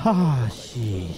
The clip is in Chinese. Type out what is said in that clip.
哈西